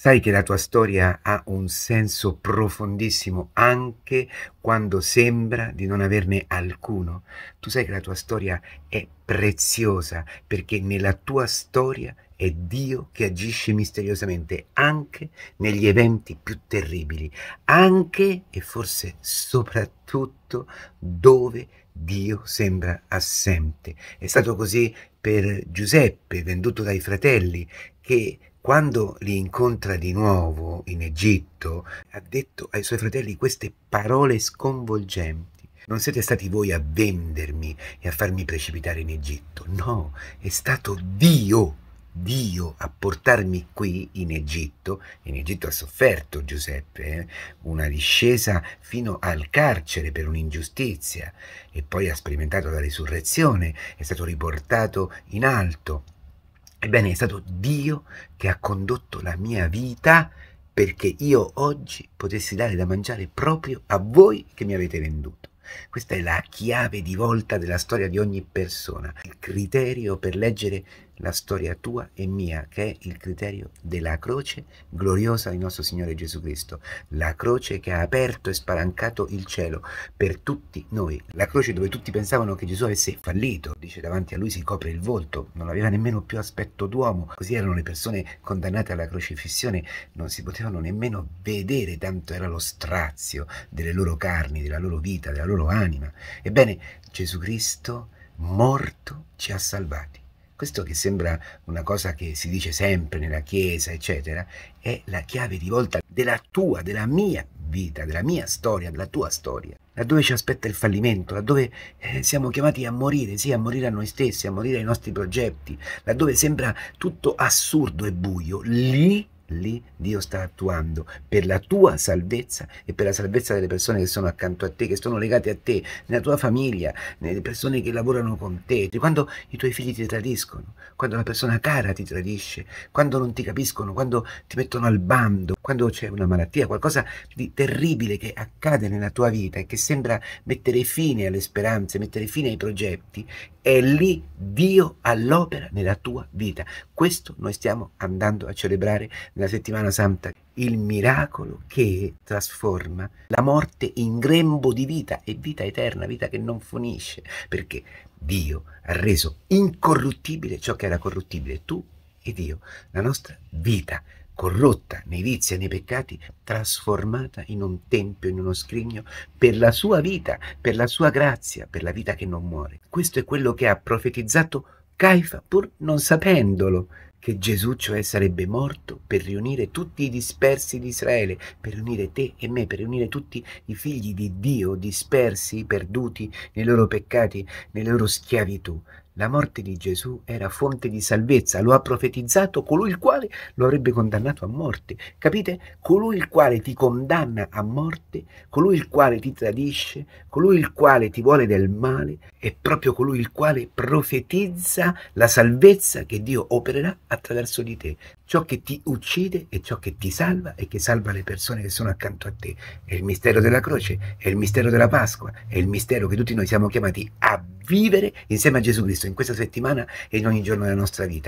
Sai che la tua storia ha un senso profondissimo anche quando sembra di non averne alcuno. Tu sai che la tua storia è preziosa perché nella tua storia è Dio che agisce misteriosamente anche negli eventi più terribili, anche e forse soprattutto dove Dio sembra assente. È stato così per Giuseppe, venduto dai fratelli, che quando li incontra di nuovo in Egitto, ha detto ai suoi fratelli queste parole sconvolgenti. Non siete stati voi a vendermi e a farmi precipitare in Egitto. No, è stato Dio, Dio a portarmi qui in Egitto. In Egitto ha sofferto Giuseppe, eh? una discesa fino al carcere per un'ingiustizia e poi ha sperimentato la risurrezione, è stato riportato in alto Ebbene, è stato Dio che ha condotto la mia vita perché io oggi potessi dare da mangiare proprio a voi che mi avete venduto. Questa è la chiave di volta della storia di ogni persona, il criterio per leggere la storia tua e mia, che è il criterio della croce gloriosa di nostro Signore Gesù Cristo, la croce che ha aperto e spalancato il cielo per tutti noi, la croce dove tutti pensavano che Gesù avesse fallito, dice davanti a lui si copre il volto, non aveva nemmeno più aspetto d'uomo, così erano le persone condannate alla crocifissione, non si potevano nemmeno vedere, tanto era lo strazio delle loro carni, della loro vita, della loro anima. Ebbene, Gesù Cristo, morto, ci ha salvati. Questo che sembra una cosa che si dice sempre nella Chiesa, eccetera, è la chiave di volta della tua, della mia vita, della mia storia, della tua storia. Laddove ci aspetta il fallimento, laddove eh, siamo chiamati a morire, sì, a morire a noi stessi, a morire ai nostri progetti, laddove sembra tutto assurdo e buio, lì lì Dio sta attuando per la tua salvezza e per la salvezza delle persone che sono accanto a te, che sono legate a te, nella tua famiglia, nelle persone che lavorano con te, quando i tuoi figli ti tradiscono, quando la persona cara ti tradisce, quando non ti capiscono, quando ti mettono al bando, quando c'è una malattia, qualcosa di terribile che accade nella tua vita e che sembra mettere fine alle speranze, mettere fine ai progetti, è lì Dio all'opera nella tua vita. Questo noi stiamo andando a celebrare nella settimana santa, il miracolo che trasforma la morte in grembo di vita e vita eterna, vita che non finisce, perché Dio ha reso incorruttibile ciò che era corruttibile, tu e Dio, la nostra vita corrotta nei vizi e nei peccati, trasformata in un tempio, in uno scrigno, per la sua vita, per la sua grazia, per la vita che non muore. Questo è quello che ha profetizzato Caifa, pur non sapendolo, che Gesù cioè sarebbe morto per riunire tutti i dispersi di Israele, per riunire te e me, per riunire tutti i figli di Dio dispersi, perduti nei loro peccati, nelle loro schiavitù. La morte di Gesù era fonte di salvezza, lo ha profetizzato colui il quale lo avrebbe condannato a morte. Capite? Colui il quale ti condanna a morte, colui il quale ti tradisce, colui il quale ti vuole del male, è proprio colui il quale profetizza la salvezza che Dio opererà attraverso di te. Ciò che ti uccide è ciò che ti salva e che salva le persone che sono accanto a te. È il mistero della croce, è il mistero della Pasqua, è il mistero che tutti noi siamo chiamati a vivere insieme a Gesù Cristo in questa settimana e in ogni giorno della nostra vita.